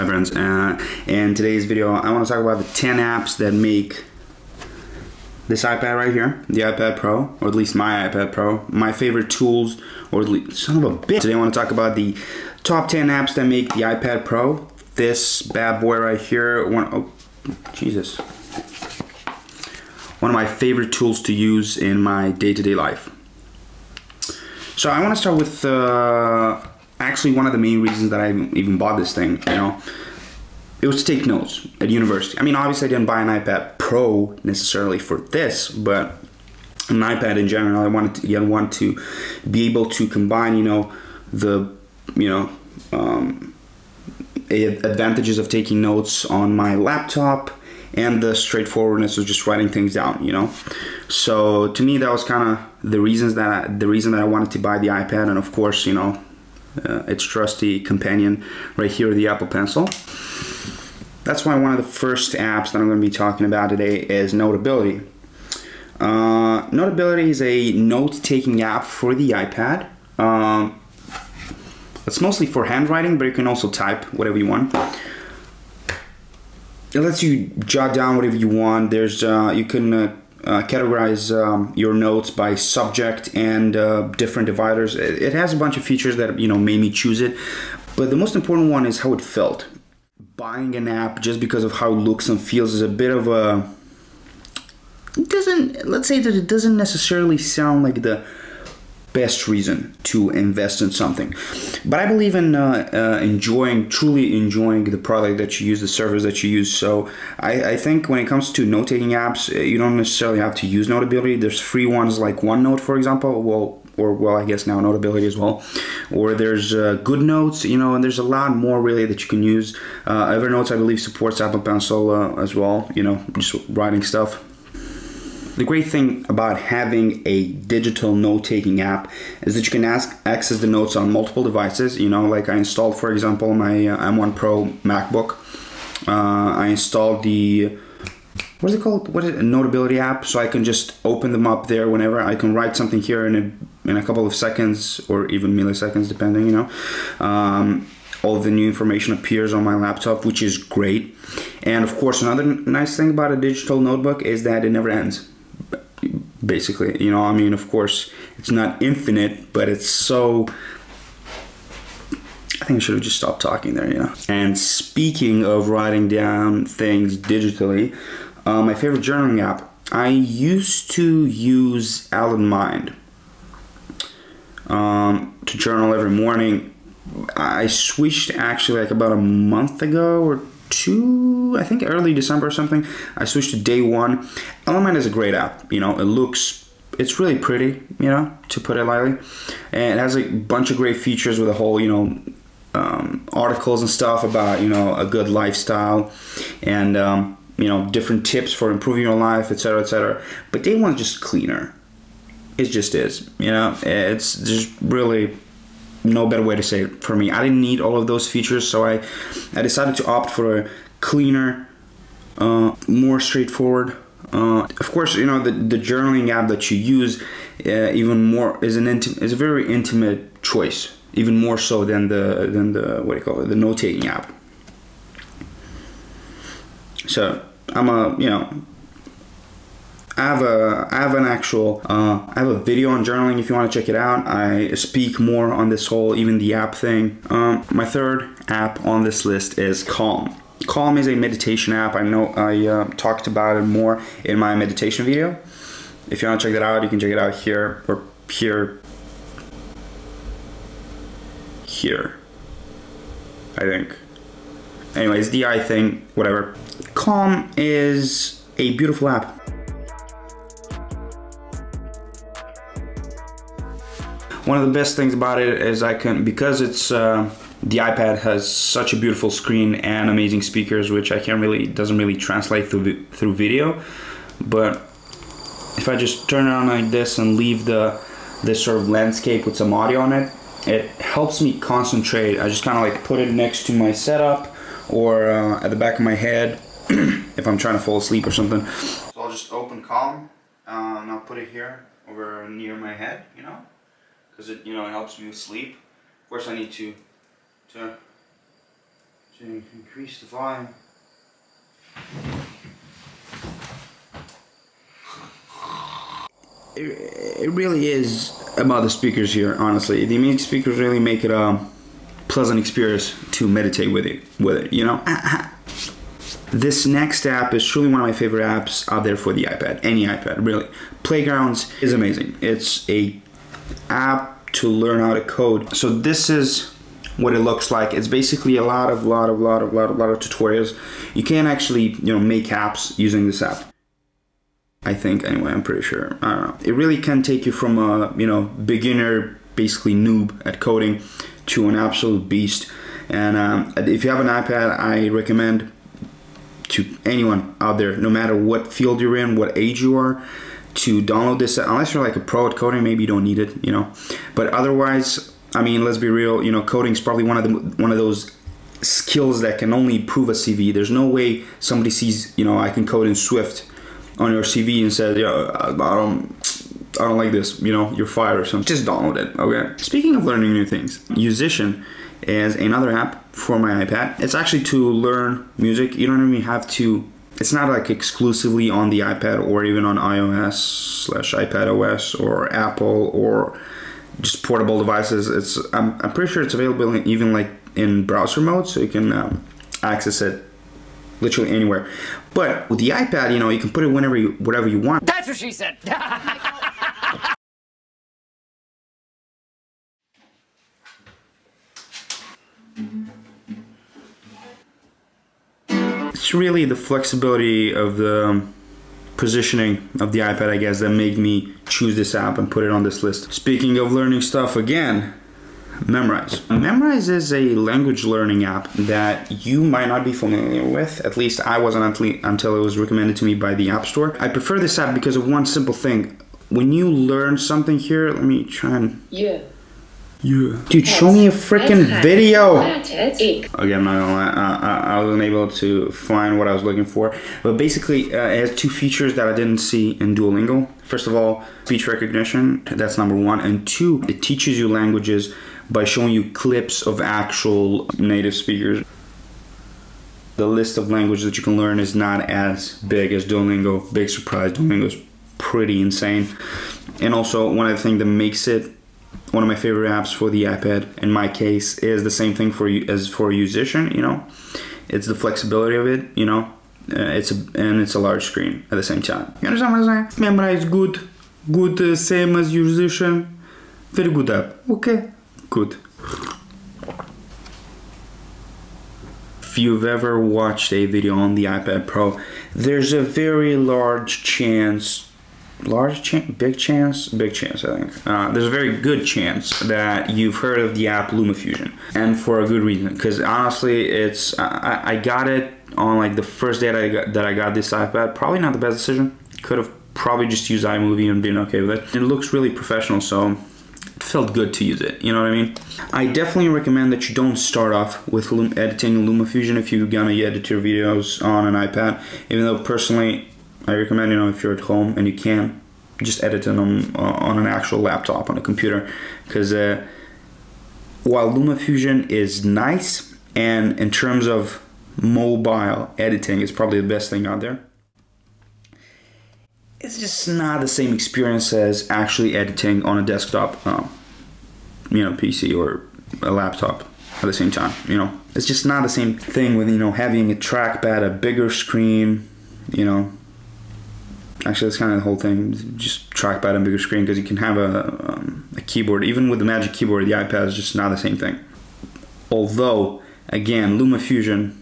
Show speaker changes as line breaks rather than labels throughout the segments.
Hi friends, uh, in today's video I want to talk about the 10 apps that make this iPad right here, the iPad Pro, or at least my iPad Pro, my favorite tools, or at least, son of a bitch. Today I want to talk about the top 10 apps that make the iPad Pro, this bad boy right here, one, oh, Jesus. One of my favorite tools to use in my day-to-day -day life. So I want to start with uh, actually one of the main reasons that I even bought this thing, you know, it was to take notes at university. I mean, obviously I didn't buy an iPad Pro necessarily for this, but an iPad in general, I wanted to, again, want to be able to combine, you know, the, you know, um, advantages of taking notes on my laptop and the straightforwardness of just writing things down, you know. So to me, that was kind of the reasons that I, the reason that I wanted to buy the iPad, and of course, you know, uh, its trusty companion right here, the Apple Pencil. That's why one of the first apps that I'm going to be talking about today is Notability. Uh, Notability is a note-taking app for the iPad. Um, it's mostly for handwriting, but you can also type whatever you want. It lets you jot down whatever you want. There's uh, you can uh, categorize um, your notes by subject and uh, different dividers. It, it, has a bunch of features that you know made me choose it, but the most important one is how it felt. Buying an app just because of how it looks and feels is a bit of a. It doesn't. Let's say that it doesn't necessarily sound like the best reason to invest in something. But I believe in uh, uh, enjoying, truly enjoying the product that you use, the service that you use. So I, I think when it comes to note taking apps, uh, you don't necessarily have to use Notability. There's free ones like OneNote, for example. Well, or well, I guess now Notability as well. Or there's uh, GoodNotes, you know, and there's a lot more really that you can use. Uh, Evernote, I believe, supports Apple Pencil uh, as well. You know, just writing stuff. The great thing about having a digital note-taking app is that you can ask, access the notes on multiple devices. You know, like I installed, for example, my uh, M1 Pro MacBook. Uh, I installed the what is it called? What is it? A notability app, so I can just open them up there whenever I can write something here in a in a couple of seconds or even milliseconds, depending. You know. Um, all the new information appears on my laptop, which is great. And of course, another nice thing about a digital notebook is that it never ends basically. You know, I mean, of course, it's not infinite, but it's so. I think I should have just stopped talking there, you know. And speaking of writing down things digitally, uh, my favorite journaling app. I used to use Alan Mind um, to journal every morning. I switched actually like about a month ago or two, I think early December or something. I switched to day one. Alan Mind is a great app. You know, it looks, it's really pretty, you know, to put it lightly. And it has a bunch of great features with a whole, you know, um, articles and stuff about, you know, a good lifestyle and, um, you know, different tips for improving your life, etc., etc. But day one just cleaner. It just is, you know, it's just really no better way to say it for me. I didn't need all of those features, so I, I decided to opt for a cleaner, uh, more straightforward. Uh, of course, you know the, the journaling app that you use, uh, even more is an intim- is a very intimate choice, even more so than the than the what do you call it, the note taking app. So I'm a you know I have a I have an actual uh, I have a video on journaling if you want to check it out. I speak more on this whole even the app thing. Um, my third app on this list is Calm. Calm is a meditation app. I know I uh, talked about it more in my meditation video. If you want to check that out, you can check it out here or here. Here. I think. Anyways, the I thing, whatever. Calm is a beautiful app. One of the best things about it is I can, because it's, uh, the iPad has such a beautiful screen and amazing speakers, which I can't really, doesn't really translate through, through video. But if I just turn it on like this and leave the, this sort of landscape with some audio on it, it helps me concentrate. I just kind of like put it next to my setup or uh, at the back of my head if I'm trying to fall asleep or something. So I'll just open Calm uh, and I'll put it here over near my head, you know because it you know it helps me with sleep. Of course, I need to to to increase the volume. It, it really is about the speakers here, honestly. The music speakers really make it a pleasant experience to meditate with it. With it, you know. This next app is truly one of my favorite apps out there for the iPad. Any iPad, really. Playgrounds is amazing. It's a app to learn how to code. So this is what it looks like. It's basically a lot of lot of lot of lot of lot of tutorials. You can actually you know make apps using this app. I think anyway. I'm pretty sure. I don't know. It really can take you from a you know beginner, basically noob at coding, to an absolute beast. And um, if you have an iPad, I recommend to anyone out there, no matter what field you're in, what age you are, to download this. Unless you're like a pro at coding, maybe you don't need it, you know. But otherwise, I mean, let's be real. You know, coding is probably one of the one of those skills that can only prove a CV. There's no way somebody sees, you know, I can code in Swift on your CV and says, yeah, I don't. I don't like this, you know, you're fired or something. Just download it, okay? Speaking of learning new things, Yousician is another app for my iPad. It's actually to learn music. You don't even have to it's not like exclusively on the iPad or even on iOS slash iPad OS or Apple or just portable devices. It's I'm, I'm pretty sure it's available even like in browser mode, so you can um, access it literally anywhere. But with the iPad, you know, you can put it whenever you whatever you want.
That's what she said.
it's really the flexibility of the um, positioning of the iPad, I guess, that made me choose this app and put it on this list. Speaking of learning stuff again, Memrise. Memrise is a language learning app that you might not be familiar with. At least I wasn't until, until it was recommended to me by the App Store. I prefer this app because of one simple thing. When you learn something here, let me try and.
Yeah.
Yeah. Dude, show me a freaking video. Again, I'm not gonna lie, I, I, wasn't able to find what I was looking for. But basically, uh, it has two features that I didn't see in Duolingo. First of all, speech recognition, that's number one. And two, it teaches you languages by showing you clips of actual native speakers. The list of languages that you can learn is not as big as Duolingo. Big surprise, Duolingo is pretty insane. And also, one of the things that makes it one of my favorite apps for the iPad in my case is the same thing for you as for a Yousician you know? It's the flexibility of it you know? Uh, it's a and it's a large screen at the same time. You understand what I'm saying? Memrise good. Good uh, same as Yousician. Very good app. Okay. Good. If you've ever watched a video on the iPad Pro there's a very large chance large chance, big chance, big chance, I think. Uh, there's a very good chance that you've heard of the app LumaFusion, and for a good reason. Because honestly, it's I, I, got it on like the first day that I got, that I got this iPad. Probably not the best decision. Could have probably just used iMovie and been okay with it. It looks really professional, so it felt good to use it. You know what I mean? I definitely recommend that you don't start off with editing LumaFusion if you're gonna edit your videos on an iPad. Even though personally I recommend, you know, if you're at home and you can, just edit it on on an actual laptop on a computer, because uh, while LumaFusion is nice and in terms of mobile editing is probably the best thing out there. It's just not the same experience as actually editing on a desktop, um, you know, PC or a laptop at the same time. You know, it's just not the same thing with you know having a trackpad, a bigger screen, you know, actually that's kind of the whole thing. Just trackpad and bigger screen because you can have a, um, a keyboard. Even with the magic keyboard the ipad is just not the same thing. Although again lumafusion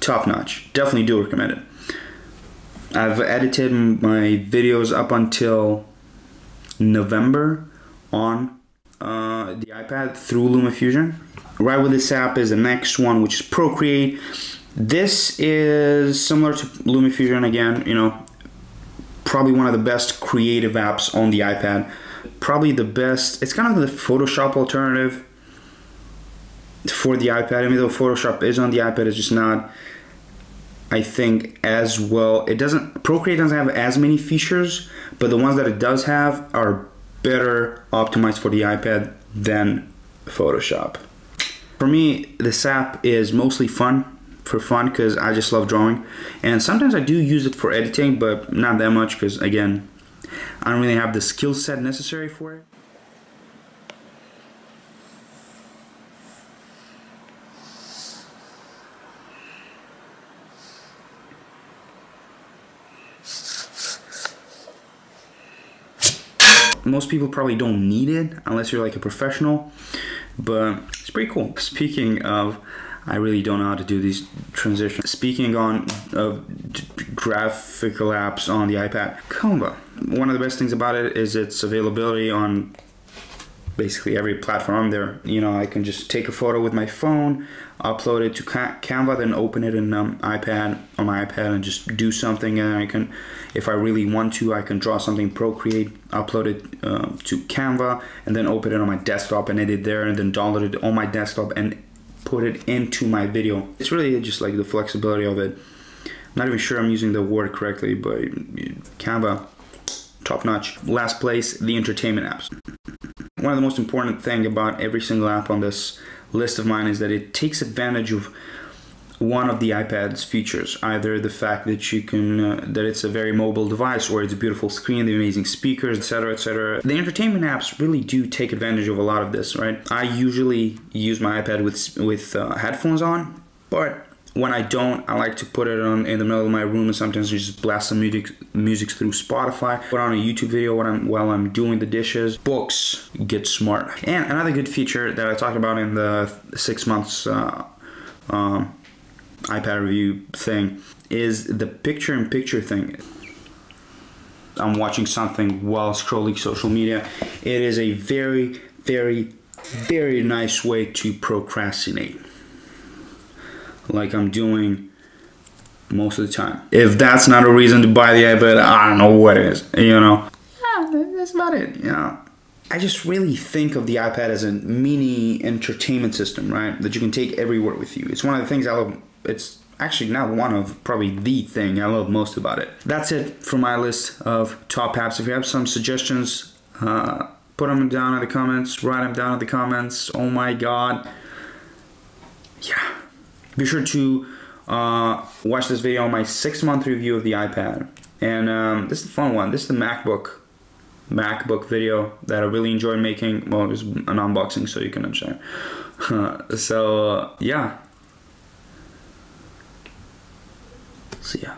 top notch definitely do recommend it. I've edited my videos up until november on uh, the ipad through lumafusion right with this app is the next one which is procreate. This is similar to lumafusion again you know probably one of the best creative apps on the iPad. Probably the best, it's kind of the Photoshop alternative for the iPad. Even though Photoshop is on the iPad, it's just not, I think, as well. It doesn't, Procreate doesn't have as many features, but the ones that it does have are better optimized for the iPad than Photoshop. For me, this app is mostly fun for fun because I just love drawing, and sometimes I do use it for editing, but not that much because again, I don't really have the skill set necessary for it. most people probably don't need it unless you're like a professional, but it's pretty cool. Speaking of, I really don't know how to do these transitions. Speaking on of graphical apps on the iPad, Canva. One of the best things about it is its availability on basically every platform there. You know, I can just take a photo with my phone, upload it to Canva, then open it in um, iPad on my iPad and just do something. And I can, if I really want to, I can draw something Procreate, upload it uh, to Canva, and then open it on my desktop and edit there, and then download it on my desktop and put it into my video. It's really just like the flexibility of it. I'm not even sure I'm using the word correctly, but Canva, top notch. Last place, the entertainment apps one of the most important thing about every single app on this list of mine is that it takes advantage of one of the iPad's features, either the fact that you can uh, that it's a very mobile device, or it's a beautiful screen, the amazing speakers, etc., etc. The entertainment apps really do take advantage of a lot of this, right? I usually use my iPad with with uh, headphones on, but when I don't, I like to put it on in the middle of my room and sometimes just blast some music music through Spotify. Put on a YouTube video while I'm while I'm doing the dishes. Books get smart. And another good feature that I talked about in the six months uh, um, iPad review thing is the picture-in-picture thing. I'm watching something while scrolling social media. It is a very, very, very nice way to procrastinate like I'm doing most of the time. If that's not a reason to buy the iPad, I don't know what is, you know. Yeah, that's about it, you know. I just really think of the iPad as a mini entertainment system, right? That you can take everywhere with you. It's one of the things I love. It's actually not one of probably the thing I love most about it. That's it for my list of top apps. If you have some suggestions, uh, put them down in the comments, write them down in the comments. Oh my god. Yeah be sure to uh, watch this video on my six month review of the iPad. And um, this is a fun one. This is the MacBook MacBook video that I really enjoyed making. Well, it was an unboxing, so you can understand. so uh, yeah. See ya.